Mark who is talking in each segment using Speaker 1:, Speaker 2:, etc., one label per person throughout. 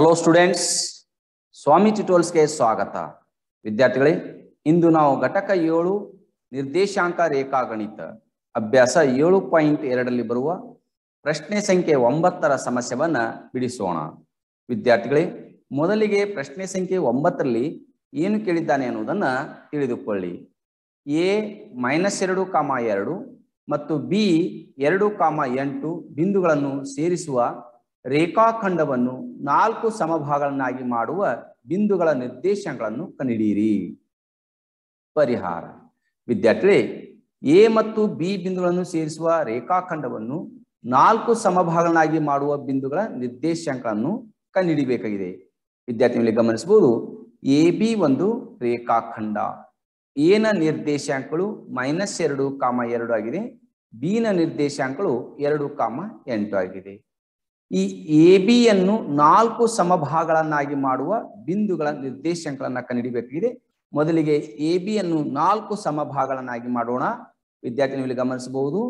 Speaker 1: Hello students ಸ್ವಾಮಿ ಟ್ಯುಟೋಲ್ಸ್ಗೆ ಸ್ವಾಗತ. ವಿದ್ಯಾರ್ಥಿಗಳೇ, ಇಂದು ನಾವು ಘಟಕ ಏಳು ನಿರ್ದೇಶಾಂಕ ರೇಖಾಗಣಿತ ಅಭ್ಯಾಸ ಏಳು ಪಾಯಿಂಟ್ ಎರಡರಲ್ಲಿ ಬರುವ ಪ್ರಶ್ನೆ ಸಂಖ್ಯೆ ಒಂಬತ್ತರ ಸಮಸ್ಯೆವನ್ನ ಬಿಡಿಸೋಣ. ವಿದ್ಯಾರ್ಥಿಗಳೇ, ಮೊದಲಿಗೆ ಪ್ರಶ್ನೆ ಸಂಖ್ಯೆ ಒಂಬತ್ತರಲ್ಲಿ ಏನು ಕೇಳಿದ್ದಾನೆ ಅನ್ನೋದನ್ನ ತಿಳಿದುಕೊಳ್ಳಿ. ಎ ಮೈನಸ್ ಎರಡು ಕಾಮ ಎರಡು ಮತ್ತು ಬಿ ಎರಡು ಕಾಮ ಎಂಟು ಬಿಂದುಗಳನ್ನು ಸೇರಿಸುವ ರೇಖಾಖಂಡವನ್ನು ನಾಲ್ಕು ಸಮಭಾಗಗಳನ್ನಾಗಿ ಮಾಡುವ ಬಿಂದುಗಳ ನಿರ್ದೇಶಾಂಕಗಳನ್ನು ಕಂಡುಹಿಡಿಯಿರಿ ಪರಿಹಾರ. ವಿದ್ಯಾರ್ಥಿಗಳೇ, ಎ ಮತ್ತು ಬಿ ಬಿಂದುಗಳನ್ನು ಸೇರಿಸುವ ರೇಖಾಖಂಡವನ್ನು ನಾಲ್ಕು ಸಮಭಾಗಗಳನ್ನಾಗಿ ಮಾಡುವ ಬಿಂದುಗಳ ನಿರ್ದೇಶಾಂಕಗಳನ್ನು ಕಂಡುಹಿಡಿಬೇಕಾಗಿದೆ ವಿದ್ಯಾರ್ಥಿಗಳಿಗೆ ಗಮನಿಸಬಹುದು, ಎ, ಬಿ ಒಂದು ರೇಖಾಖಂಡ. ಎನ ನಿರ್ದೇಶಾಂಕಗಳು ಮೈನಸ್ ಎರಡು ಕಾಮ ಎರಡು ಆಗಿದೆ. ಬಿನ ನಿರ್ದೇಶಾಂಕಗಳು ಎರಡು ಕಾಮ ಎಂಟು ಆಗಿದೆ. ಈ ಎ ಬಿಯನ್ನು ನಾಲ್ಕು ಸಮಭಾಗಗಳನ್ನಾಗಿ ಮಾಡುವ ಬಿಂದುಗಳ ನಿರ್ದೇಶಾಂಕಗಳನ್ನ ಕಂಡುಹಿಡಿಬೇಕಾಗಿದೆ ಮೊದಲಿಗೆ ಎ ಬಿಯನ್ನು ನಾಲ್ಕು ಸಮಭಾಗಗಳನ್ನಾಗಿ ಮಾಡೋಣ. ವಿದ್ಯಾರ್ಥಿ ನೀವು ಗಮನಿಸಬಹುದು.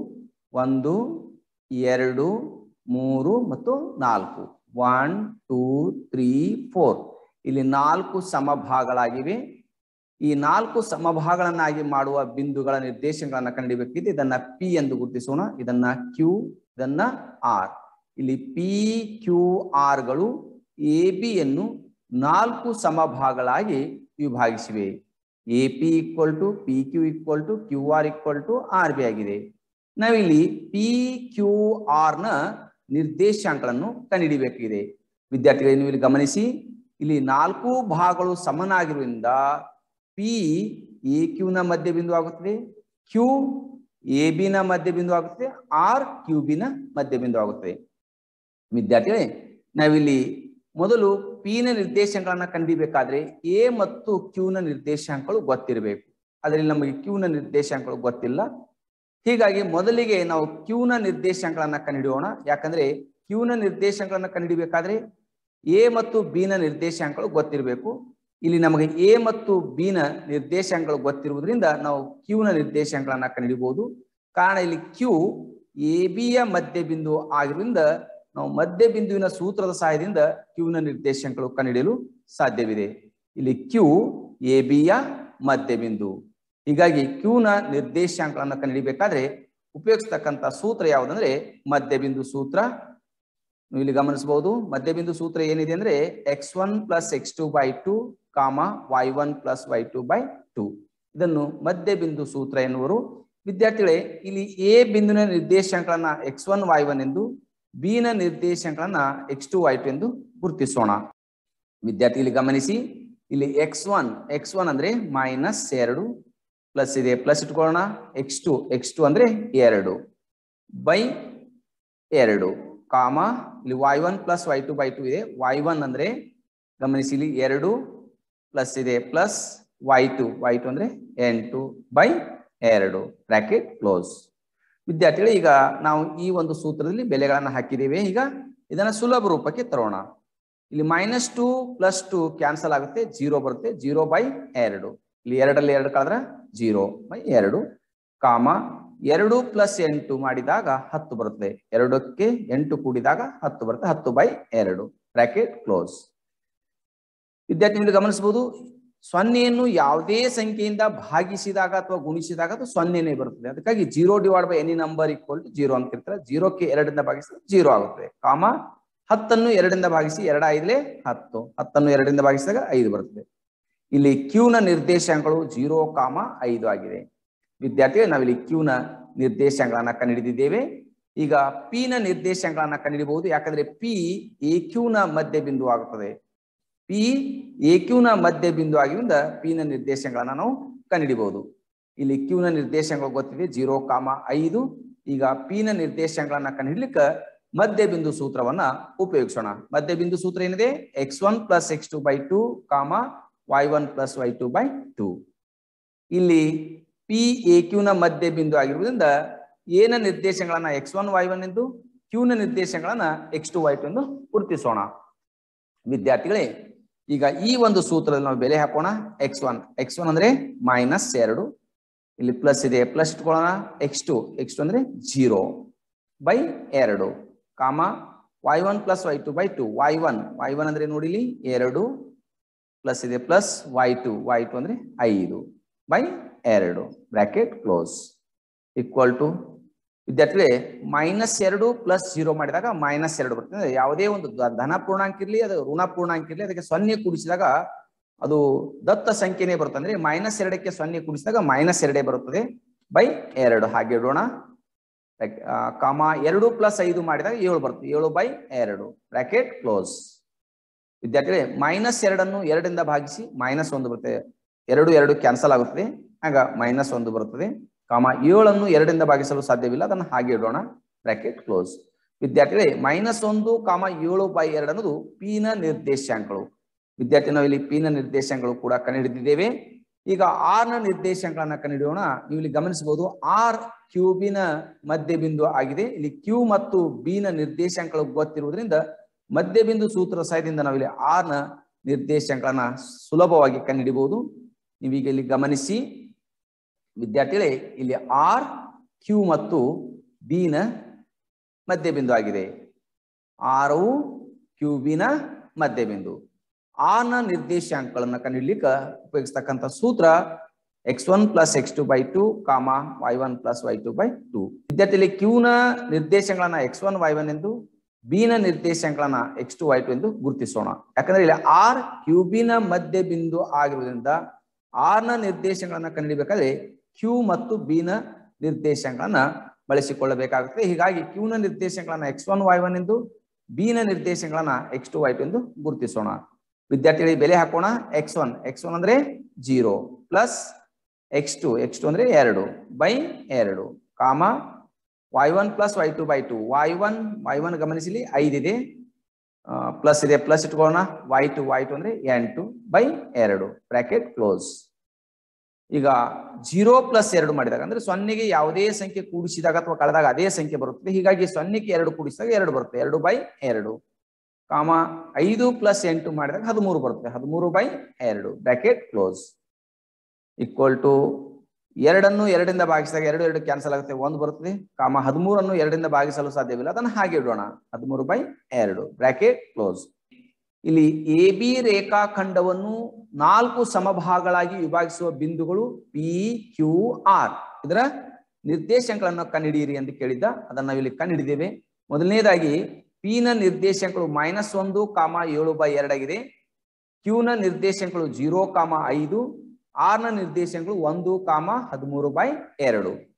Speaker 1: ಒಂದು, ಎರಡು, ಮೂರು ಮತ್ತು ನಾಲ್ಕು. ಒನ್ ಟೂ ತ್ರೀ ಫೋರ್ ಇಲ್ಲಿ ನಾಲ್ಕು ಸಮಭಾಗಗಳಾಗಿವೆ. ಈ ನಾಲ್ಕು ಸಮಭಾಗಗಳನ್ನಾಗಿ ಮಾಡುವ ಬಿಂದುಗಳ ನಿರ್ದೇಶನಗಳನ್ನ ಕಂಡುಹಿಡಿಯಬೇಕಿದೆ. ಇದನ್ನ ಪಿ ಎಂದು ಗುರುತಿಸೋಣ. ಇದನ್ನ ಕ್ಯೂ ಇದನ್ನ ಆರ್ ಇಲ್ಲಿ ಪಿ ಕ್ಯೂ ಆರ್ಗಳು ಎ ಬಿಯನ್ನು ನಾಲ್ಕು ಸಮಭಾಗಗಳಾಗಿ ವಿಭಾಗಿಸಿವೆ. A P equal to P Q equal to Q R equal to R B ಆಗಿದೆ. ನಾವಿಲ್ಲಿ ಪಿ ಕ್ಯೂ ಆರ್ನ ನಿರ್ದೇಶಾಂಕಗಳನ್ನು ಕಂಡುಹಿಡಿಯಬೇಕಿದೆ. ವಿದ್ಯಾರ್ಥಿಗಳು, ನೀವು ಇಲ್ಲಿ ಗಮನಿಸಿ, ಇಲ್ಲಿ ನಾಲ್ಕು ಭಾಗಗಳು ಸಮನಾಗಿರುವುದರಿಂದ ಪಿ ಎ ಕ್ಯೂನ ಮಧ್ಯ ಬಿಂದು ಆಗುತ್ತದೆ ಕ್ಯೂ ಎ ಬಿನ ಮಧ್ಯ ಬಿಂದು ಆಗುತ್ತದೆ ಆರ್ ಕ್ಯೂ ಬಿನ ಮಧ್ಯ ಬಿಂದು ಆಗುತ್ತದೆ. ವಿದ್ಯಾರ್ಥಿಗಳೇ, ನಾವಿಲ್ಲಿ ಮೊದಲು ಪಿ ನ ನಿರ್ದೇಶಾಂಕಗಳನ್ನ ಕಂಡಿಬೇಕಾದ್ರೆ ಎ ಮತ್ತು ಕ್ಯೂ ನ ನಿರ್ದೇಶಾಂಕಗಳು ಗೊತ್ತಿರಬೇಕು. ಅದರಲ್ಲಿ ನಮಗೆ ಕ್ಯೂ ನ ನಿರ್ದೇಶಾಂಕಗಳು ಗೊತ್ತಿಲ್ಲ. ಹೀಗಾಗಿ ಮೊದಲಿಗೆ ನಾವು ಕ್ಯೂ ನ ನಿರ್ದೇಶಾಂಕಗಳನ್ನ ಕಂಡುಹಿಡಿಯೋಣ. ಯಾಕಂದ್ರೆ ಕ್ಯೂ ನ ನಿರ್ದೇಶಾಂಕಗಳನ್ನ ಕಂಡುಹಿಡಿಬೇಕಾದ್ರೆ ಎ ಮತ್ತು ಬಿ ನ ನಿರ್ದೇಶಾಂಕಗಳು ಗೊತ್ತಿರಬೇಕು. ಇಲ್ಲಿ ನಮಗೆ ಎ ಮತ್ತು ಬಿ ನ ನಿರ್ದೇಶಾಂಕಗಳು ಗೊತ್ತಿರುವುದರಿಂದ ನಾವು ಕ್ಯೂ ನ ನಿರ್ದೇಶಾಂಕಗಳನ್ನ ಕಂಡುಹಿಡಿಬಹುದು ಕಾರಣ ಇಲ್ಲಿ ಕ್ಯೂ ಎ ಬಿಯ ಮಧ್ಯ ಬಿಂದು ಆಗಿರುವುದರಿಂದ ನಾವು ಮಧ್ಯ ಬಿಂದುವಿನ ಸೂತ್ರದ ಸಹಾಯದಿಂದ ಕ್ಯೂನ ನಿರ್ದೇಶಾಂಕಗಳು ಕಂಡುಹಿಡಿಯಲು ಸಾಧ್ಯವಿದೆ. ಇಲ್ಲಿ ಕ್ಯೂ ಎ ಬಿಯ ಮಧ್ಯ ಬಿಂದು ಹೀಗಾಗಿ ಕ್ಯೂನ ನಿರ್ದೇಶಾಂಕಗಳನ್ನು ಕಂಡುಹಿಡಿಬೇಕಾದ್ರೆ ಉಪಯೋಗಿಸ್ತಕ್ಕಂಥ ಸೂತ್ರ ಯಾವುದಂದ್ರೆ ಮಧ್ಯ ಬಿಂದು ಸೂತ್ರ. ನೀವು ಇಲ್ಲಿ ಗಮನಿಸಬಹುದು, ಮಧ್ಯಬಿಂದು ಸೂತ್ರ ಏನಿದೆ ಅಂದ್ರೆ X one plus X two by two comma Y one plus Y two by two ಇದನ್ನು ಮಧ್ಯಬಿಂದು ಸೂತ್ರ ಎನ್ನುವರು. ವಿದ್ಯಾರ್ಥಿಗಳೇ, ಇಲ್ಲಿ ಎ ಬಿಂದುವಿನ ನಿರ್ದೇಶಾಂಕಗಳನ್ನ ಎಕ್ಸ್ ಒನ್ ವೈ ಒನ್ ಎಂದು ಬಿ ನ ನಿರ್ದೇಶಾಂಕಗಳನ್ನ ಎಕ್ಸ್ ಟು ವೈ ಟು ಎಂದು ಗುರುತಿಸೋಣ. ವಿದ್ಯಾರ್ಥಿ ಇಲ್ಲಿ ಗಮನಿಸಿ, ಇಲ್ಲಿ ಎಕ್ಸ್ ಒನ್ ಎಕ್ಸ್ ಒನ್ ಅಂದ್ರೆ ಮೈನಸ್ ಎರಡು ಪ್ಲಸ್ ಇದೆ ಪ್ಲಸ್ ಇಟ್ಕೊಳ್ಳೋಣ. ಎಕ್ಸ್ ಟು ಎಕ್ಸ್ ಟು ಅಂದ್ರೆ ಎರಡು ಬೈ ಎರಡು, ಕಾಮ, ಇಲ್ಲಿ Y one plus y two by two ಇದೆ. ವೈ ಒನ್ ಅಂದ್ರೆ, ಗಮನಿಸಿ ಇಲ್ಲಿ ಎರಡು ಪ್ಲಸ್ ಇದೆ plus y two y two ಅಂದ್ರೆ ಎಂಟು ಬೈ ಎರಡು ಬ್ರಾಕೆಟ್ ಕ್ಲೋಸ್ ವಿದ್ಯಾರ್ಥಿಗಳು, ಈಗ ನಾವು ಈ ಒಂದು ಸೂತ್ರದಲ್ಲಿ ಬೆಲೆಗಳನ್ನು ಹಾಕಿದ್ದೇವೆ. ಈಗ ಇದನ್ನ ಸುಲಭ ರೂಪಕ್ಕೆ ತರೋಣ. ಇಲ್ಲಿ minus two plus two cancel ಆಗುತ್ತೆ ಜೀರೋ ಬರುತ್ತೆ ಜೀರೋ ಬೈ ಎರಡು. ಇಲ್ಲಿ ಎರಡಲ್ಲಿ ಎರಡು ಕಳೆದ್ರೆ ಜೀರೋ ಬೈ ಎರಡು. ಕಾಮ, ಎರಡು ಪ್ಲಸ್ ಎಂಟು ಮಾಡಿದಾಗ ಹತ್ತು ಬರುತ್ತೆ. ಎರಡಕ್ಕೆ ಎಂಟು ಕೂಡಿದಾಗ ಹತ್ತು ಬರುತ್ತೆ, ಹತ್ತು ಬೈ ಎರಡು. ಬ್ರಾಕೆಟ್ ಕ್ಲೋಸ್ ವಿದ್ಯಾರ್ಥಿಗಳು ಗಮನಿಸಬಹುದು ಸೊನ್ನೆಯನ್ನು ಯಾವುದೇ ಸಂಖ್ಯೆಯಿಂದ ಭಾಗಿಸಿದಾಗ ಅಥವಾ ಗುಣಿಸಿದಾಗ ಅದು ಸೊನ್ನೆನೇ ಬರುತ್ತದೆ. ಅದಕ್ಕಾಗಿ zero divide by any number equal to zero ಅಂತ ಇರ್ತಾರೆ ಜೀರೋಕ್ಕೆ ಎರಡರಿಂದ ಭಾಗಿಸಿದ್ರೆ ಜೀರೋ ಆಗುತ್ತದೆ. ಕಾಮ ಹತ್ತನ್ನು ಎರಡರಿಂದ ಭಾಗಿಸಿ ಎರಡ ಐದಲೇ ಹತ್ತು. ಹತ್ತನ್ನು ಎರಡರಿಂದ ಭಾಗಿಸಿದಾಗ ಐದು ಬರುತ್ತದೆ. ಇಲ್ಲಿ ಕ್ಯೂನ ನಿರ್ದೇಶಾಂಕಗಳು ಜೀರೋ ಕಾಮ, ಐದು ಆಗಿದೆ. ವಿದ್ಯಾರ್ಥಿಗಳು, ನಾವಿಲ್ಲಿ ಕ್ಯೂನ ನಿರ್ದೇಶಾಂಕಗಳನ್ನ ಕಂಡುಹಿಡಿದಿದ್ದೇವೆ. ಈಗ ಪಿ ನ ನಿರ್ದೇಶಾಂಕಗಳನ್ನ ಯಾಕಂದ್ರೆ ಪಿ ಎ ಕ್ಯೂನ ಮಧ್ಯ ಬಿಂದು ಆಗುತ್ತದೆ ಪಿ ಎ ಕ್ಯೂನ ಮಧ್ಯ ಬಿಂದು ಆಗಿರಿಂದ ಪಿ ನ ನಿರ್ದೇಶಾಂಕಗಳನ್ನ ನಾವು ಕಂಡುಹಿಡಿಬಹುದು ಇಲ್ಲಿ ಕ್ಯೂ ನ ನಿರ್ದೇಶನಗಳು ಗೊತ್ತಿದೆ, ಜೀರೋ ಕಾಮ ಐದು. ಈಗ ಪಿ ನ ನಿರ್ದೇಶಾಂಕಗಳನ್ನ ಕಂಡುಹಿಡ್ಲಿಕ್ಕೆ ಮಧ್ಯ ಬಿಂದು ಸೂತ್ರವನ್ನ ಉಪಯೋಗಿಸೋಣ. ಮಧ್ಯ ಬಿಂದು ಸೂತ್ರ ಏನಿದೆ? X one plus x two by two comma y one plus y two by two ಇಲ್ಲಿ ಪಿ ಎ ಕ್ಯೂನ ಮಧ್ಯ ಬಿಂದು ಆಗಿರುವುದರಿಂದ ಏನ ನಿರ್ದೇಶನಗಳನ್ನ ಎಕ್ಸ್ ಒನ್ ವೈ ಒನ್ ಎಂದು ಕ್ಯೂನ ನಿರ್ದೇಶನಗಳನ್ನ ಎಕ್ಸ್ ಟು ವೈ ಟು ಎಂದು ಗುರುತಿಸೋಣ. ವಿದ್ಯಾರ್ಥಿಗಳೇ ಈಗ ಈ ಒಂದು ಸೂತ್ರದಲ್ಲಿ ನಾವು ಬೆಲೆ ಹಾಕೋಣ. ಎಕ್ಸ್ ಒನ್ ಎಕ್ಸ್ ಒನ್ ಅಂದ್ರೆ ಮೈನಸ್ ಎರಡು. ಇಲ್ಲಿ ಪ್ಲಸ್ ಇದೆ ಪ್ಲಸ್ ಇಟ್ಕೊಳ್ಳೋಣ. ಎಕ್ಸ್ ಟು ಎಕ್ಸ್ ಟು ಅಂದ್ರೆ ಜೀರೋ ಬೈ ಎರಡು, comma y one plus y two by two y one y one ಅಂದ್ರೆ ನೋಡಿಲಿ? ಎರಡು ಪ್ಲಸ್ ಇದೆ plus y two y two ಅಂದ್ರೆ ಐದು ಬೈ ಎರಡು. ಬ್ರಾಕೆಟ್ ಕ್ಲೋಸ್ ಈಕ್ವಲ್ ಟು ವಿದ್ಯಾರ್ಥಿಗಳೇ ಮೈನಸ್ ಎರಡು ಪ್ಲಸ್ ಜೀರೋ ಮಾಡಿದಾಗ ಮೈನಸ್ ಎರಡು ಬರ್ತದೆ. ಅಂದ್ರೆ ಯಾವುದೇ ಒಂದು ಧನ ಪೂರ್ಣಾಂಕ ಇರಲಿ, ಅದು ಋಣ ಪೂರ್ಣಾಂಕ ಇರಲಿ, ಅದಕ್ಕೆ ಸೊನ್ನೆ ಕೂಡಿಸಿದಾಗ ಅದು ದತ್ತ ಸಂಖ್ಯೆನೇ ಬರುತ್ತೆ ಅಂದ್ರೆ ಮೈನಸ್ ಎರಡಕ್ಕೆ ಸೊನ್ನೆ ಕೂಡಿಸಿದಾಗ ಮೈನಸ್ ಎರಡೇ ಬರುತ್ತದೆ ಬೈ ಎರಡು. ಹಾಗೆ ಇಡೋಣ ಕಾಮ ಎರಡು ಪ್ಲಸ್ ಐದು ಮಾಡಿದಾಗ ಏಳು ಬರುತ್ತೆ. ಏಳು ಬೈ ಎರಡು. ಬ್ರಾಕೆಟ್ ಕ್ಲೋಸ್ ವಿದ್ಯಾರ್ಥಿಗಳೇ ಮೈನಸ್ ಎರಡನ್ನು ಎರಡರಿಂದ ಭಾಗಿಸಿ ಮೈನಸ್ ಒಂದು ಬರುತ್ತೆ. ಎರಡು ಎರಡು ಕ್ಯಾನ್ಸಲ್ ಆಗುತ್ತದೆ. ಆಗ ಮೈನಸ್ ಒಂದು ಬರುತ್ತದೆ. ಕಾಮ ಏಳನ್ನು ಎರಡರಿಂದ ಭಾಗಿಸಲು ಸಾಧ್ಯವಿಲ್ಲ. ಅದನ್ನು ಹಾಗೆ ಇಡೋಣ. ಬ್ರಾಕೆಟ್ ಕ್ಲೋಸ್ ವಿದ್ಯಾರ್ಥಿಗಳೇ ಮೈನಸ್ ಒಂದು, ಕಾಮ ಏಳು ಬೈ ಎರಡು ಅನ್ನೋದು ಪಿನ ನಿರ್ದೇಶಾಂಕಗಳು. ವಿದ್ಯಾರ್ಥಿ ನಾವು ಇಲ್ಲಿ ಪಿನ ನಿರ್ದೇಶಾಂಕಗಳು ಕೂಡ ಕಂಡುಹಿಡಿದಿದ್ದೇವೆ. ಈಗ ಆರ್ನ ನಿರ್ದೇಶಾಂಕಗಳನ್ನ ಕಂಡುಹಿಡಿಯೋಣ. ನೀವು ಇಲ್ಲಿ ಗಮನಿಸಬಹುದು ಆರ್ ಕ್ಯೂಬಿನ ಮಧ್ಯ ಬಿಂದು ಆಗಿದೆ. ಇಲ್ಲಿ ಕ್ಯೂ ಮತ್ತು ಬಿ ನ ನಿರ್ದೇಶಾಂಕಗಳು ಗೊತ್ತಿರುವುದರಿಂದ ಮಧ್ಯ ಬಿಂದು ಸೂತ್ರ ಸಹಾಯದಿಂದ ನಾವು ಇಲ್ಲಿ ಆರ್ನ ನಿರ್ದೇಶಾಂಕಗಳನ್ನ ಸುಲಭವಾಗಿ ಕಂಡುಹಿಡಿಬಹುದು ನೀವೀಗ ಇಲ್ಲಿ ಗಮನಿಸಿ. ವಿದ್ಯಾರ್ಥಿಗಳೇ, ಇಲ್ಲಿ ಆರ್, ಕ್ಯೂ ಮತ್ತು ಬಿ ನ ಮಧ್ಯ ಬಿಂದು ಆಗಿದೆ. ಆರು ಕ್ಯೂಬಿನ ಮಧ್ಯ ಬಿಂದು ಆರ್ನ ನಿರ್ದೇಶಾಂಕಗಳನ್ನ ಕಂಡುಹಿಡ್ಲಿಕ್ಕೆ ಉಪಯೋಗಿಸ್ತಕ್ಕಂಥ ಸೂತ್ರ x one plus x two by two comma y one plus y two by two. ವಿದ್ಯಾರ್ಥಿಲಿ Q ನ ನಿರ್ದೇಶಾಂಕಗಳನ್ನ ಎಕ್ಸ್ ಒನ್, ವೈ ಒನ್ ಎಂದು, ಬಿ ನ ನಿರ್ದೇಶಾಂಕಗಳನ್ನ ಎಕ್ಸ್ ಟು ವೈ ಟು ಎಂದು ಗುರುತಿಸೋಣ. ಯಾಕಂದ್ರೆ ಇಲ್ಲಿ ಆರ್ ಕ್ಯೂಬಿನ ಮಧ್ಯ ಬಿಂದು ಆಗಿರುವುದರಿಂದ ಆರ್ನ ನಿರ್ದೇಶಾಂಕಗಳನ್ನ ಕಂಡುಹಿಡಿಬೇಕಾದ್ರೆ ಕ್ಯೂ ಮತ್ತು ಬಿ ನ ನಿರ್ದೇಶಾಂಕಗಳನ್ನ ಬಳಸಿಕೊಳ್ಳಬೇಕಾಗುತ್ತದೆ ಹೀಗಾಗಿ ಕ್ಯೂ ನ ಎಕ್ಸ್ ಒನ್ ವೈ ಒನ್ ಎಂದು ಬಿ ನ ಎಕ್ಸ್ ಟು ವೈ ಟು ಎಂದು ಗುರುತಿಸೋಣ. ವಿದ್ಯಾರ್ಥಿಗಳಿಗೆ ಬೆಲೆ ಹಾಕೋಣ. ಎಕ್ಸ್ ಒನ್ ಎಕ್ಸ್ ಒನ್ ಅಂದ್ರೆ zero plus X two X two ಅಂದ್ರೆ ಎರಡು ಬೈ ಎರಡು. Comma Y one plus Y two by two Y one Y one ಗಮನಿಸಲಿ ಐದಿದೆ ಪ್ಲಸ್ ಇದೆ ಪ್ಲಸ್ ಇಟ್ಕೊಳ್ಳೋಣ. ವೈ ಟು ವೈ ಟು ಅಂದ್ರೆ ಎಂಟು ಬೈ ಎರಡು. ಬ್ರಾಕೆಟ್ ಕ್ಲೋಸ್ ಈಗ ಜೀರೋ ಪ್ಲಸ್ ಎರಡು ಮಾಡಿದಾಗ, ಅಂದ್ರೆ ಸೊನ್ನೆಗೆ ಯಾವುದೇ ಸಂಖ್ಯೆ ಕೂಡಿಸಿದಾಗ ಅಥವಾ ಕಳೆದಾಗ ಅದೇ ಸಂಖ್ಯೆ ಬರುತ್ತದೆ. ಹೀಗಾಗಿ ಸೊನ್ನೆಗೆ ಎರಡು ಕೂಡಿಸಿದಾಗ ಎರಡು ಬರುತ್ತೆ. ಎರಡು ಬೈ ಎರಡು. ಕಾಮ ಐದು ಪ್ಲಸ್ ಎಂಟು ಮಾಡಿದಾಗ ಹದಿಮೂರು ಬರುತ್ತೆ. ಹದಿಮೂರು ಬೈ ಎರಡು. ಬ್ರಾಕೆಟ್ ಕ್ಲೋಸ್ ಈಕ್ವಲ್ ಟು ಎರಡನ್ನು ಎರಡಿಂದ ಭಾಗಿಸಿದಾಗ ಎರಡು ಎರಡು ಕ್ಯಾನ್ಸಲ್ ಆಗುತ್ತೆ. ಒಂದು ಬರುತ್ತದೆ. ಕಾಮ ಹದಿಮೂರನ್ನು ಎರಡಿಂದ ಭಾಗಿಸಲು ಸಾಧ್ಯವಿಲ್ಲ. ಅದನ್ನು ಹಾಗೆ ಇಡೋಣ. ಹದಿಮೂರು ಬೈ ಎರಡು. ಬ್ರಾಕೆಟ್ ಕ್ಲೋಸ್ ಇಲ್ಲಿ ಎ ಬಿ ರೇಖಾಖಂಡವನ್ನು ನಾಲ್ಕು ಸಮಭಾಗಗಳಾಗಿ ವಿಭಾಗಿಸುವ ಬಿಂದುಗಳು ಪಿ ಕ್ಯೂ ಆರ್ ಇದರ ನಿರ್ದೇಶಾಂಕಗಳನ್ನು ಕಂಡುಹಿಡಿಯಿರಿ ಎಂದು ಕೇಳಿದ್ದ. ಅದನ್ನು ನಾವಿಲ್ಲಿ ಕಂಡುಹಿಡಿದೇವೆ. ಮೊದಲನೇದಾಗಿ ಪಿ ನ ನಿರ್ದೇಶಾಂಕಗಳು ಮೈನಸ್ ಒಂದು ಕಾಮ ಏಳು ಬೈ ಎರಡಾಗಿದೆ ಕ್ಯೂ ನ ನಿರ್ದೇಶಾಂಕಗಳು ಜೀರೋ ಕಾಮ ಐದು. ಆರ್ನ ನಿರ್ದೇಶಾಂಕಗಳು ಒಂದು ಕಾಮ ಹದಿಮೂರು ಬೈ ಎರಡು.